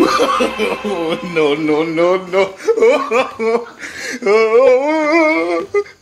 no, no, no, no.